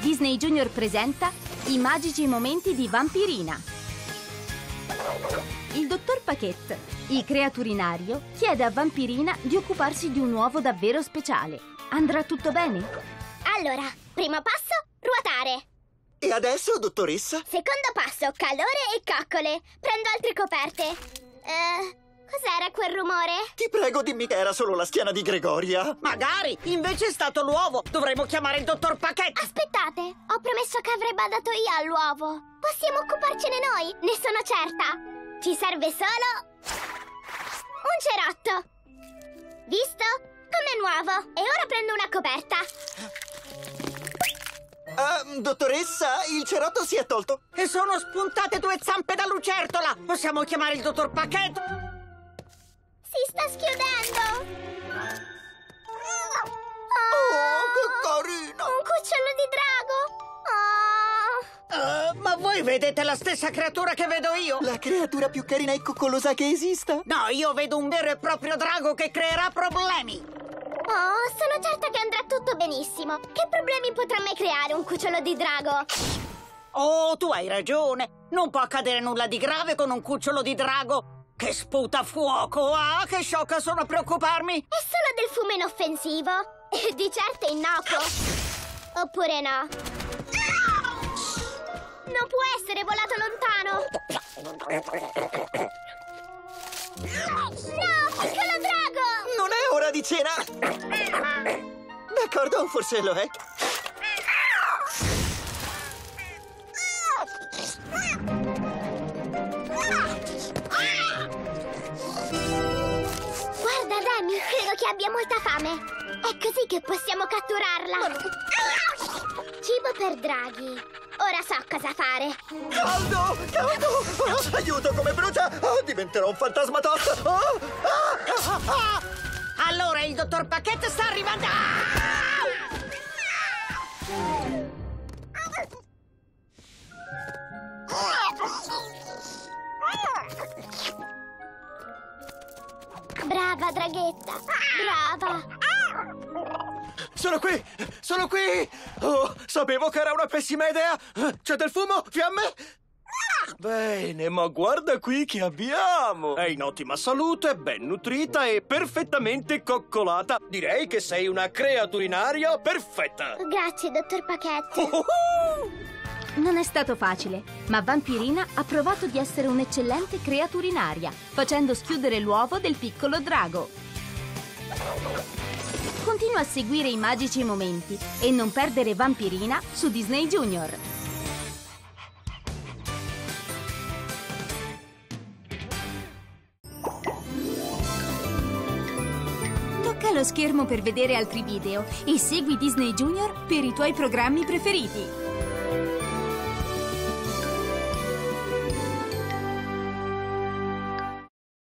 Disney Junior presenta i magici momenti di Vampirina. Il dottor Paquette, il creaturinario, chiede a Vampirina di occuparsi di un uovo davvero speciale. Andrà tutto bene? Allora, primo passo, ruotare. E adesso, dottoressa? Secondo passo, calore e coccole. Prendo altre coperte. Eh, quel rumore? Ti prego, dimmi che era solo la schiena di Gregoria. Magari, invece è stato l'uovo. Dovremmo chiamare il dottor Paquette. Aspettate, ho promesso che avrei badato io all'uovo. Possiamo occuparcene noi, ne sono certa. Ci serve solo... un cerotto. Visto? Come nuovo. E ora prendo una coperta. Ah, dottoressa, il cerotto si è tolto. E sono spuntate due zampe da lucertola. Possiamo chiamare il dottor Paquette? Si sta schiudendo. Oh, che carina! Un cucciolo di drago. Oh. Uh, ma voi vedete la stessa creatura che vedo io? La creatura più carina e coccolosa che esista. No, io vedo un vero e proprio drago che creerà problemi. Oh, sono certa che andrà tutto benissimo. Che problemi potrà mai creare un cucciolo di drago? Oh, tu hai ragione. Non può accadere nulla di grave con un cucciolo di drago che sputa fuoco. Ah, che sciocca sono a preoccuparmi. È solo del fumo inoffensivo. E di certo è innocuo. Oppure no? Non può essere volato lontano. No, piccolo drago! Non è ora di cena! D'accordo, forse lo è. Guarda, Demi, credo che abbia molta fame. È così che possiamo catturarla. Cibo per draghi. Ora so cosa fare. Caldo! Caldo! Ah, aiuto, come brucia! Ah, diventerò un fantasma tosto! Ah, ah, ah, ah. Allora il dottor Paquette sta arrivando. Brava, draghetta. Brava. Sono qui! Sono qui! Oh, sapevo che era una pessima idea! C'è del fumo? Fiamme? Bene, ma guarda qui che abbiamo! È in ottima salute, ben nutrita e perfettamente coccolata. Direi che sei una creaturinaria perfetta! Grazie, dottor Paquette. Oh, oh, oh. Non è stato facile, ma Vampirina ha provato di essere un'eccellente creaturinaria, facendo schiudere l'uovo del piccolo drago. Continua a seguire i magici momenti e non perdere Vampirina su Disney Junior. Tocca lo schermo per vedere altri video e segui Disney Junior per i tuoi programmi preferiti.